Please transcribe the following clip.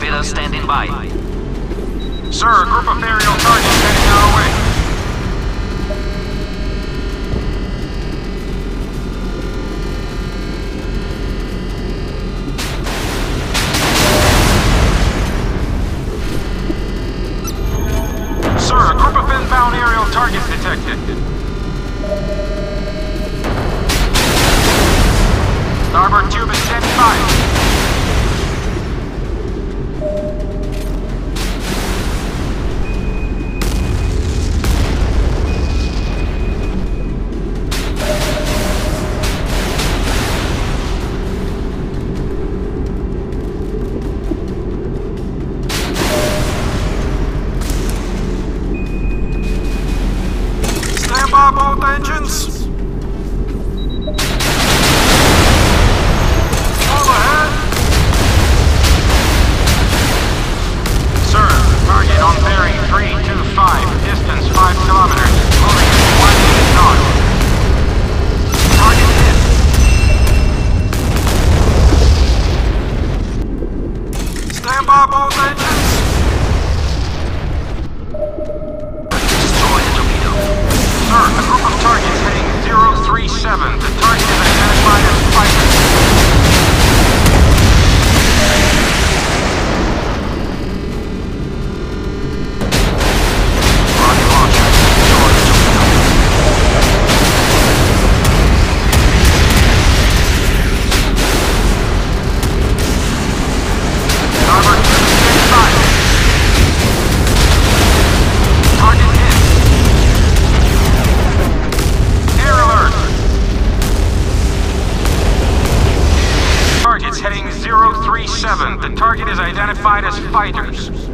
torpedoes standing by. Sir, a group of aerial targets heading our way. Sir, a group of inbound aerial targets detected. engines? 7, the target is identified as fighters.